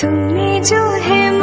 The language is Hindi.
तुमने जो है